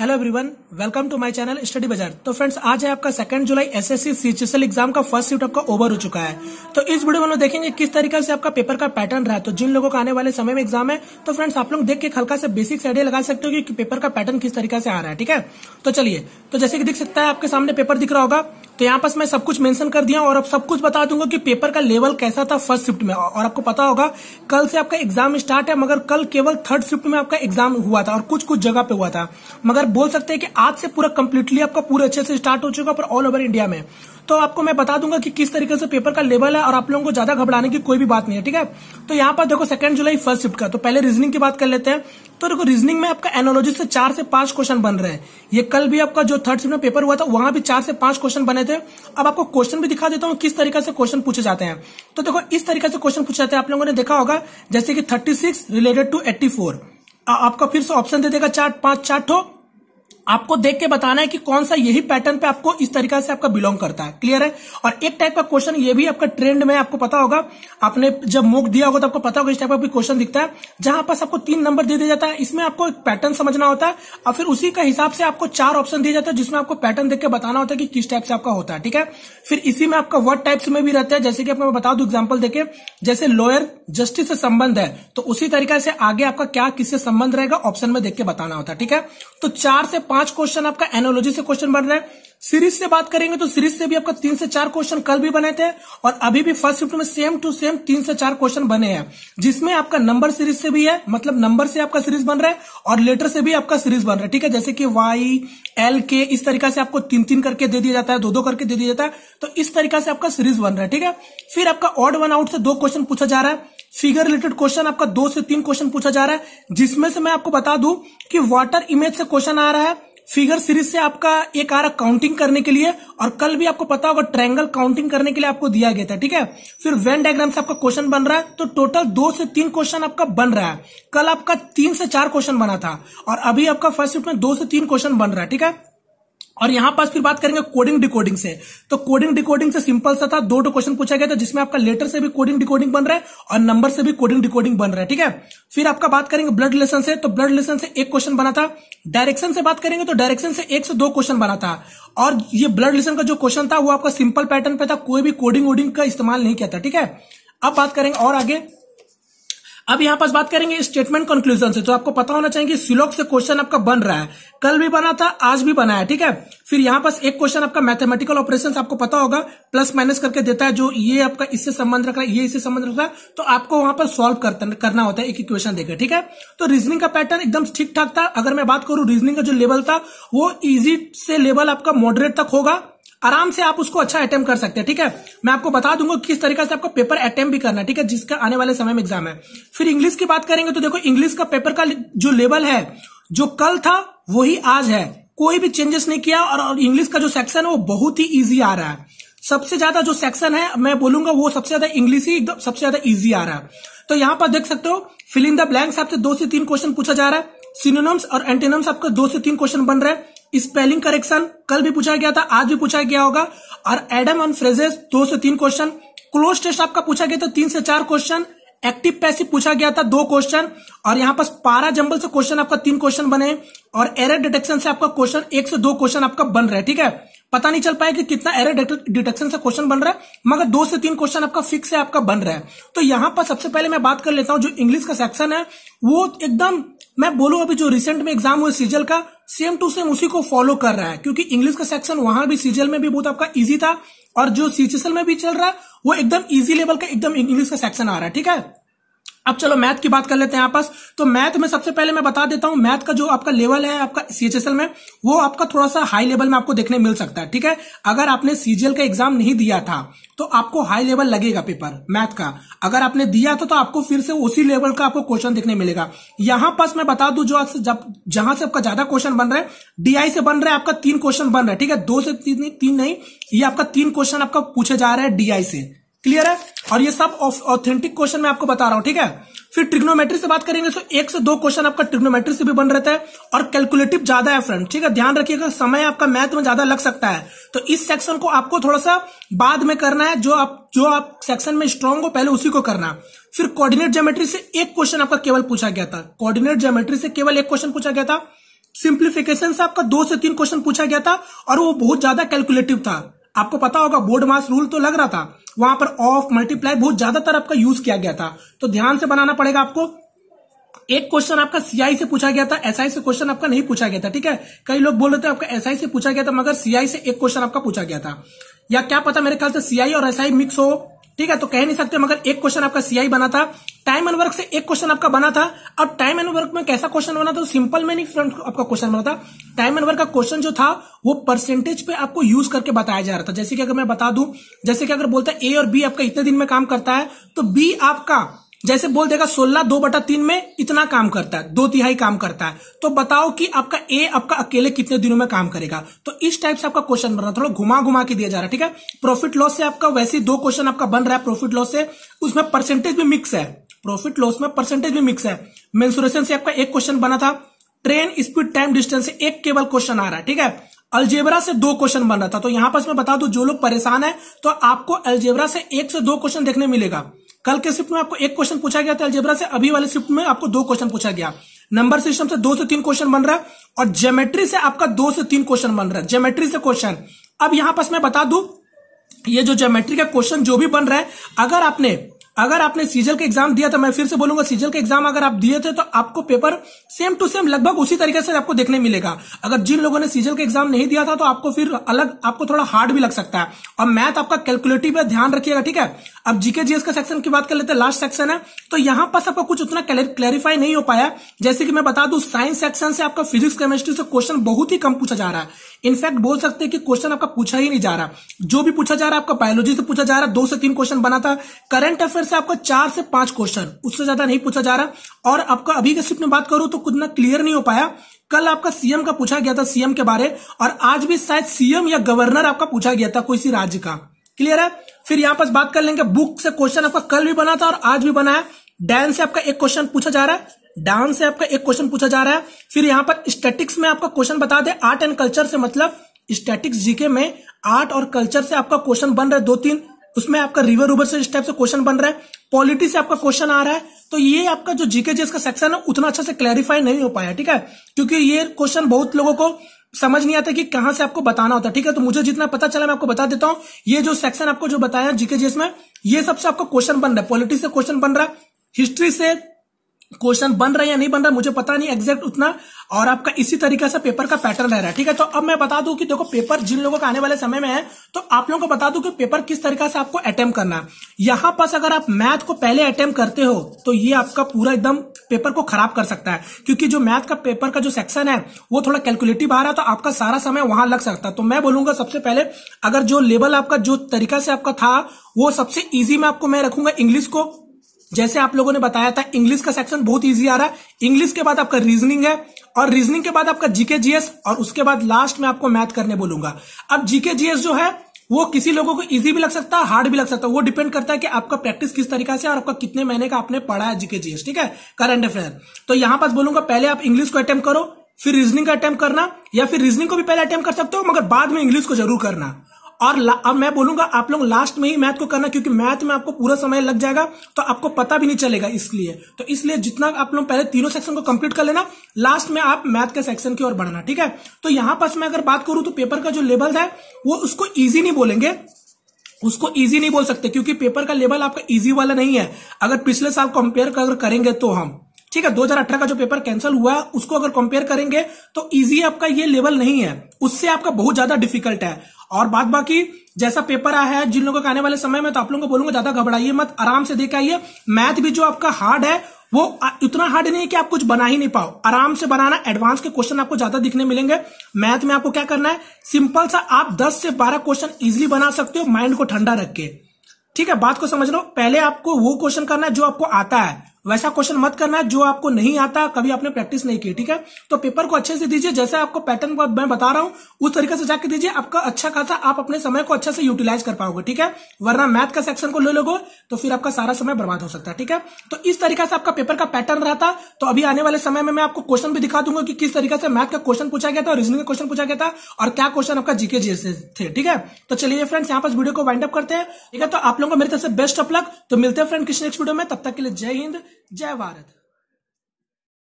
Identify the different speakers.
Speaker 1: Hello everyone welcome to my channel study bazaar तो friends आज है आपका सेकंड जुलाई एसएससी सीएचएसएल एग्ज़ाम का फ़र्स्ट सीट आपका ओवर हो चुका है। तो इस वीडियो में हम देखेंगे किस तरीके से आपका पेपर का पैटर्न रहा तो जिन लोगों का आने वाले समय में एग्ज़ाम है तो फ्रेंड्स आप लोग देख के हल्का से बेसिक आइडिया लगा सकते हो कि पेपर का पैटर्न किस तरीके से आ रहा है, ठीक है? तो चलिए तो जैसे कि दिख सकता है, आपके सामने पेपर दिख रहा होगा। तो यहाँ पर मैं सब कुछ मेंशन कर दिया और अब सब कुछ बता दूँगा कि पेपर का लेवल कैसा था फ़र्स्ट शिफ्ट में। और आपको पता होगा, कल से आपका एग्ज़ाम स्टार्ट है, मगर कल केवल थर्ड शिफ्ट में आपका एग्ज़ाम हुआ था और कुछ कुछ जगह पे हुआ था। मगर बोल सकते हैं कि आज से पूरा कंप्लीटली आपका पूरा अच्छे से स्टार्ट हो चुका पर ऑल ओवर इंडिया में। तो आपको मैं बता दूँगा कि किस तरीके से पेपर का लेवल है और आप लोगों को ज़्यादा घबराने की कोई भी बात नहीं है, ठीक है? तो यहाँ पर देखो सेकंड जुलाई फ़र्स्ट शिफ्ट का तो पहले रीजनिंग की बात कर लेते हैं। तो देखो रीजनिंग में आपका एनोलॉजी से चार से पाँच क्वेश्चन बन रहे हैं। ये कल भी आपका जो थर्ड शिफ्ट में पेपर हुआ था, वहाँ भी चार से पाँच क्वेश्चन बने थे। अब आपको क्वेश्चन भी दिखा देता हूँ किस तरीके से क्वेश्चन पूछे जाते हैं। तो देखो इस तरीके से क्वेश्चन पूछे जाते हैं, आप लोगों ने देखा होगा, जैसे कि थर्टी रिलेटेड टू एट्टी आपका फिर से ऑप्शन दे देगा चार, पाँच, चार आपको देख के बताना है कि कौन सा यही पैटर्न पे आपको इस तरीका से आपका बिलोंग करता है। क्लियर है? और एक टाइप का क्वेश्चन ये भी आपका ट्रेंड में आपको पता होगा। आपने जब मुक दिया होगा तो आपको पता होगा इस टाइप का भी क्वेश्चन दिखता है, जहाँ पास आपको तीन नंबर दे दिया जाता है। इसमें आपको एक पैटर्न समझना होता है और फिर उसी का हिसाब से आपको चार ऑप्शन दिया जाता है, जिसमें आपको पैटर्न देख के बताना होता है कि किस टाइप से आपका होता है। ठीक है? फिर इसी में आपका वर्ड टाइप्स में भी रहता है। जैसे कि आपको बता दू एग्ज़ाम्पल देखे जैसे लॉयर जस्टिस से संबंध है तो उसी तरीके से आगे आपका क्या, किससे संबंध रहेगा ऑप्शन में देख के बताना होता है। ठीक है? तो चार से पाँच क्वेश्चन आपका एनोलॉजी से क्वेश्चन बन रहे हैं। सीरीज़ से बात करेंगे तो सीरीज़ से भी आपका तीन से चार क्वेश्चन कल भी बने थे और अभी भी फ़र्स्ट शिफ्ट में सेम टू सेम तीन से चार क्वेश्चन बने हैं, जिसमें आपका नंबर सीरीज़ से भी है मतलब नंबर से आपका सीरीज़ बन रहा है और लेटर से भी आपका सीरीज़ बन रहा है, ठीक है? जैसे कि वाई एल के इस तरीका से आपको तीन तीन करके दे दिया जाता है, दो दो करके दे दिया जाता है तो इस तरीका से आपका सीरीज़ बन रहा है, ठीक है? फिर आपका ऑड वन आउट से दो क्वेश्चन पूछा जा रहा है फिगर रिलेटेड क्वेश्चन आपका दो से तीन क्वेश्चन पूछा जा रहा है, जिसमें से मैं आपको बता दूँ कि वाटर इमेज से क्वेश्चन आ रहा है, फिगर सीरीज़ से आपका एक आ रहा काउंटिंग करने के लिए, और कल भी आपको पता होगा ट्रायंगल काउंटिंग करने के लिए आपको दिया गया था, ठीक है? फिर वेन डायग्राम से आपका क्वेश्चन बन रहा है तो टोटल दो से तीन क्वेश्चन आपका बन रहा है। कल आपका तीन से चार क्वेश्चन बना था, और अभी आपका फ़र्स्ट शिफ्ट में दो से तीन क्वेश्चन बन रहा है, ठीक है? और यहाँ पास फिर बात करेंगे कोडिंग डिकोडिंग से। तो कोडिंग डिकोडिंग से सिंपल सा था, दो क्वेश्चन पूछा गया था, जिसमें आपका लेटर से भी कोडिंग डिकोडिंग बन रहा है और नंबर से भी कोडिंग डिकोडिंग बन रहा है, ठीक है? फिर आपका बात करेंगे ब्लड लेसन से तो ब्लड लेसन से एक क्वेश्चन बना था। डायरेक्शन से बात करेंगे तो डायरेक्शन से एक से दो क्वेश्चन बना था। और ये ब्लड लेसन का जो क्वेश्चन था, वो आपका सिंपल पैटर्न पे था, कोई भी कोडिंग वोडिंग का इस्तेमाल नहीं किया था, ठीक है? अब बात करेंगे और आगे। अब यहाँ पास बात करेंगे स्टेटमेंट कंक्लूजन से। तो आपको पता होना चाहिए कि सिलोक से क्वेश्चन आपका बन रहा है। कल भी बना था, आज भी बना है, ठीक है? फिर यहाँ पास एक क्वेश्चन आपका मैथमेटिकल ऑपरेशन आपको पता होगा प्लस माइनस करके देता है जो ये आपका इससे संबंध रख रहा है ये इससे संबंध रख रहा है तो आपको वहाँ पर सॉल्व करना होता है एक इक्वेशन देकर, ठीक है? तो रीजनिंग का पैटर्न एकदम ठीक ठाक था। अगर मैं बात करूँ रीजनिंग का जो लेवल था, वो इजी से लेवल आपका मॉडरेट तक होगा। आराम से आप उसको अच्छा अटेम्प कर सकते हैं, ठीक है? मैं आपको बता दूँगा किस तरीके से आपको पेपर अटेम्प भी करना है, ठीक है? जिसका आने वाले समय में एग्ज़ाम है। फिर इंग्लिश की बात करेंगे तो देखो इंग्लिश का पेपर का जो लेवल है, जो कल था, वही आज है। कोई भी चेंजेस नहीं किया और इंग्लिश का जो सेक्शन है, वो बहुत ही ईजी आ रहा है। सबसे ज़्यादा जो सेक्शन है, मैं बोलूँगा वो सबसे ज़्यादा इंग्लिश ही एकदम सबसे ज़्यादा इजी आ रहा है। तो यहाँ पर देख सकते हो फिल इन द ब्लैंक्स आपसे दो से तीन क्वेश्चन पूछा जा रहा है। सिनोनम्स और एंटेनम्स आपका दो से तीन क्वेश्चन बन रहे हैं। स्पेलिंग करेक्शन कल भी पूछा गया था, आज भी पूछा गया होगा। और एडम ऑन फ्रेजेस दो से तीन क्वेश्चन क्लोज टेस्ट आपका पूछा गया था, तीन से चार क्वेश्चन एक्टिव पैसिव पूछा गया था, दो क्वेश्चन और यहाँ पर पारा जंबल से क्वेश्चन आपका तीन क्वेश्चन बने। और एरर डिटेक्शन से आपका क्वेश्चन एक से दो क्वेश्चन आपका बन रहा है, ठीक है? पता नहीं चल पाया कि कितना एरर डिटेक्शन से क्वेश्चन बन रहा है, मगर दो से तीन क्वेश्चन आपका फिक्स है, आपका बन रहा है। तो यहाँ पर सबसे पहले मैं बात कर लेता हूँ, जो इंग्लिश का सेक्शन है, वो एकदम, मैं बोलू अभी जो रिसेंट में एग्ज़ाम हुए सीजल का सेम टू सेम उसी को फॉलो कर रहा है, क्योंकि इंग्लिश का सेक्शन वहाँ भी सीजल में भी बहुत आपका इजी था, और जो सीचेसल में भी चल रहा है, वो एकदम इजी लेवल का एकदम इंग्लिश का सेक्शन आ रहा है, ठीक है? अब चलो मैथ की बात कर लेते हैं आपस। तो मैथ में सबसे पहले मैं बता देता हूँ मैथ का जो आपका लेवल है आपका सीएचएसएल में वो आपका थोड़ा सा हाई लेवल में आपको देखने मिल सकता है ठीक है? अगर आपने सीजीएल का एग्ज़ाम नहीं दिया था तो आपको हाई लेवल लगेगा पेपर मैथ का। अगर आपने दिया था तो आपको फिर से उसी लेवल का आपको क्वेश्चन देखने मिलेगा। यहाँ पास मैं बता दू जो जब जहाँ से आपका ज़्यादा क्वेश्चन बन रहा है डीआई से बन रहा है आपका तीन क्वेश्चन बन रहा है ठीक है? दो से तीन, तीन नहीं ये आपका तीन क्वेश्चन आपका पूछे जा रहा है डीआई से। क्लियर है? और ये सब ऑथेंटिक क्वेश्चन मैं आपको बता रहा हूँ, ठीक है? फिर ट्रिग्नोमेट्री से बात करेंगे तो एक से दो क्वेश्चन आपका ट्रिग्नोमेट्री से भी बन रहता है और कैलकुलेटिव ज़्यादा है फ्रेंड ठीक है? ध्यान रखिएगा समय आपका मैथ में ज़्यादा लग सकता है। तो इस सेक्शन को आपको थोड़ा सा बाद में करना है, जो आप जो आप सेक्शन में स्ट्रांग हो, पहले उसी को करना। फिर कोऑर्डिनेट ज्योमेट्री से एक क्वेश्चन आपका केवल पूछा गया था। कोऑर्डिनेट ज्योमेट्री से केवल एक क्वेश्चन पूछा गया था। सिंप्लीफिकेशन से आपका दो से तीन क्वेश्चन पूछा गया था और वो बहुत ज़्यादा कैलकुलेटिव था। आपको पता होगा बोर्ड मास रूल तो लग रहा था। वहाँ पर ऑफ़ मल्टीप्लाई बहुत ज़्यादातर आपका यूज़ किया गया था। तो ध्यान से बनाना पड़ेगा आपको। एक क्वेश्चन आपका सीआई से पूछा गया था एसआई से क्वेश्चन आपका नहीं पूछा गया था, ठीक है? कई लोग बोल रहे थे आपका एसआई से पूछा गया था, मगर सीआई से एक क्वेश्चन आपका पूछा गया था। या क्या पता मेरे ख्याल से सीआई और एसआई मिक्स हो? ठीक है तो कह नहीं सकते, मगर एक क्वेश्चन आपका सीआई बना था। टाइम एंड वर्क से एक क्वेश्चन आपका बना था। अब टाइम एंड वर्क में कैसा क्वेश्चन बना था? सिंपल में नहीं फ्रंट आपका क्वेश्चन बना था। टाइम एंड वर्क का क्वेश्चन जो था, वो परसेंटेज पे आपको यूज़ करके बताया जा रहा था। जैसे कि अगर मैं बता दूँ, जैसे कि अगर बोलता है ए और बी आपका इतने दिन में काम करता है तो बी आपका जैसे बोल देगा सोलह, दो बटा तीन में इतना काम करता है, दो तिहाई काम करता है। तो बताओ कि आपका ए आपका अकेले कितने दिनों में काम करेगा? तो इस टाइप से आपका क्वेश्चन बन रहा थोड़ा घुमा घुमा के दिया जा रहा है, ठीक है? प्रॉफिट लॉस से आपका वैसे दो क्वेश्चन आपका बन रहा है प्रॉफिट लॉस से। उसमें परसेंटेज भी मिक्स है। प्रॉफिट लॉस में परसेंटेज भी मिक्स है। मेन्सुरेशन से आपका एक क्वेश्चन बना था। ट्रेन स्पीड टाइम डिस्टेंस से एक केवल क्वेश्चन आ रहा है, ठीक है? अल्जेब्रा से दो क्वेश्चन बन रहा था। तो यहाँ पर मैं बता दू, जो लोग परेशान है तो आपको अल्जेब्रा से एक से दो क्वेश्चन देखने मिलेगा। कल के शिफ्ट में आपको एक क्वेश्चन पूछा गया था अलजेब्रा से, अभी वाले शिफ्ट में आपको दो क्वेश्चन पूछा गया। नंबर सिस्टम से दो से तीन क्वेश्चन बन रहा है और ज्योमेट्री से आपका दो से तीन क्वेश्चन बन रहा है। ज्योमेट्री से क्वेश्चन। अब यहाँ पर मैं बता दू, ये जो ज्योमेट्री का क्वेश्चन जो भी बन रहा है, अगर आपने अगर आपने सीजल का एग्ज़ाम दिया था, मैं फिर से बोलूँगा, सीजल का एग्ज़ाम अगर आप दिए थे तो आपको पेपर सेम टू सेम लगभग उसी तरीके से आपको देखने मिलेगा। अगर जिन लोगों ने सीजल का एग्ज़ाम नहीं दिया था तो आपको फिर अलग, आपको थोड़ा हार्ड भी लग सकता है। और मैथ आपका कैलकुलेटिव है ध्यान रखिएगा, ठीक है? अब जीके जीएस का सेक्शन की बात कर लेते हैं लास्ट सेक्शन है। तो यहाँ पर आपका कुछ उतना क्लैरिफाई नहीं हो पाया जैसे कि मैं बता दू साइंस सेक्शन से आपका फिजिक्स केमिस्ट्री से क्वेश्चन बहुत ही कम पूछा जा रहा है। इनफैक्ट बोल सकते हैं कि क्वेश्चन आपका पूछा ही नहीं जा रहा। जो भी पूछा जा रहा है आपका बायोलॉजी से पूछा जा रहा है, दो से तीन क्वेश्चन बना था। करंट अफेयर से आपका चार से पाँच क्वेश्चन उससे ज़्यादा नहीं पूछा जा रहा। और आपका अभी के शिफ्ट में बात करूँ तो कुछ ना क्लियर नहीं हो पाया। कल आपका सीएम का पूछा गया था सीएम के बारे, और आज भी शायद सीएम या गवर्नर आपका पूछा गया था कोई सी राज्य का। क्लियर है? फिर यहाँ पर बात कर लेंगे। बुक से क्वेश्चन आपका कल भी बना था और आज भी बना है। डैन से आपका एक क्वेश्चन पूछा जा रहा है डांस से आपका एक क्वेश्चन पूछा जा रहा है। फिर यहाँ पर स्टेटिक्स में आपका क्वेश्चन बता दे। आर्ट एंड कल्चर से मतलब स्टैटिक्स जीके में आर्ट और कल्चर से आपका क्वेश्चन बन रहा है दो तीन। उसमें आपका रिवर उबर से इस टाइप से क्वेश्चन बन रहा है। पॉलिटी से आपका क्वेश्चन आ रहा है। तो ये आपका जो जीके का सेक्शन है, उतना अच्छा से क्लैरिफाई नहीं हो पाया, ठीक है? क्योंकि ये क्वेश्चन बहुत लोगों को समझ नहीं आता कि कहाँ से आपको बताना होता है, ठीक है? तो मुझे जितना पता चला, मैं आपको बता देता हूँ। ये जो सेक्शन आपको जो बताया जीके जेस में, ये सबसे आपका क्वेश्चन बन रहा है। पॉलिटी से क्वेश्चन बन रहा है। हिस्ट्री से क्वेश्चन बन रहा है या नहीं बन रहा मुझे पता नहीं एग्जैक्ट उतना, और आपका इसी तरीके से पेपर का पैटर्न रह रहा है, ठीक है? तो अब मैं बता दूँ कि देखो पेपर जिन लोगों का आने वाले समय में है तो आप लोगों को बता दूँ कि पेपर किस तरीके से आपको अटेम्प्ट करना है। यहाँ पर अगर आप मैथ को पहले अटेम्प्ट करते हो तो ये आपका पूरा एकदम पेपर को खराब कर सकता है, क्योंकि जो मैथ का पेपर का जो सेक्शन है, वो थोड़ा कैलकुलेटिव आ रहा है तो आपका सारा समय वहाँ लग सकता है। तो मैं बोलूँगा सबसे पहले, अगर जो लेवल आपका, जो तरीका से आपका था, वो सबसे ईजी में आपको मैं रखूँगा इंग्लिश को। जैसे आप लोगों ने बताया था इंग्लिश का सेक्शन बहुत इजी आ रहा है। इंग्लिश के बाद आपका रीजनिंग है और रीजनिंग के बाद आपका जीके जीएस और उसके बाद लास्ट में आपको मैथ करने बोलूँगा। अब जीके जीएस जो है, वो किसी लोगों को इजी भी लग सकता है हार्ड भी लग सकता है। वो डिपेंड करता है कि आपका प्रैक्टिस किस तरीका से और आपका कितने महीने का आपने पढ़ा है जीके जीएस ठीक है? करंट अफेयर तो यहाँ पर बोलूँगा, पहले आप इंग्लिश को अटेम्प्ट करो, फिर रीजनिंग का अटेम्प्ट करना, या फिर रीजनिंग को भी पहले अटेम्प्ट कर सकते हो, मगर बाद में इंग्लिश को ज़रूर करना। और अब मैं बोलूँगा आप लोग लास्ट में ही मैथ को करना, क्योंकि मैथ में आपको पूरा समय लग जाएगा तो आपको पता भी नहीं चलेगा इसलिए। तो इसलिए जितना आप लोग पहले तीनों सेक्शन को कंप्लीट कर लेना लास्ट में आप मैथ के सेक्शन की ओर बढ़ना, ठीक है? तो यहाँ पर मैं अगर बात करूँ तो पेपर का जो लेवल है, वो उसको ईजी नहीं बोलेंगे। उसको इजी नहीं बोल सकते, क्योंकि पेपर का लेवल आपका इजी वाला नहीं है। अगर पिछले साल कंपेयर अगर करेंगे तो हम। ठीक है 2018 का जो पेपर कैंसिल हुआ है उसको अगर कंपेयर करेंगे तो इजी आपका ये लेवल नहीं है। उससे आपका बहुत ज़्यादा डिफ़िकल्ट है। और बात बाकी, जैसा पेपर आया है, जिन लोगों का आने वाले समय में तो आप लोगों को बोलूँगा, ज़्यादा घबराइए मत, आराम से देख आइए। मैथ भी जो आपका हार्ड है, वो इतना हार्ड नहीं है कि आप कुछ बना ही नहीं पाओ। आराम से बनाना एडवांस के क्वेश्चन आपको ज़्यादा दिखने मिलेंगे। मैथ में आपको क्या करना है सिंपल सा आप 10 से 12 क्वेश्चन इजिली बना सकते हो माइंड को ठंडा रख के। ठीक है, बात को समझ लो। पहले आपको वो क्वेश्चन करना है जो आपको आता है। वैसा क्वेश्चन मत करना, जो आपको नहीं आता, कभी आपने प्रैक्टिस नहीं की, ठीक है? तो पेपर को अच्छे से दीजिए, जैसे आपको पैटर्न मैं बता रहा हूँ, उस तरीके से जाके दीजिए, आपका अच्छा खासा, आप अपने समय को अच्छे से यूटिलाइज कर पाओगे, ठीक है? वरना मैथ का सेक्शन को ले लोगे तो फिर आपका सारा समय बर्बाद हो सकता है, ठीक है? तो इस तरीके से आपका पेपर का पैटर्न रहता तो अभी आने वाले समय में मैं आपको क्वेश्चन भी दिखा दूँगा कि किस तरीके से मैथ का क्वेश्चन पूछा गया था रीजनिंग का क्वेश्चन पूछा गया था, और क्या क्वेश्चन आपका जीके जीएस थे, ठीक है? तो चलिए फ्रेंड्स यहाँ पर वीडियो को वाइंड अप करते हैं, ठीक है? तो आप लोगों को मेरी तरफ़ से बेस्ट ऑफ़ लक तो मिलते हैं फ्रेंड किसी नेक्स्ट वीडियो में, तब तक के लिए जय हिंद जय भारत।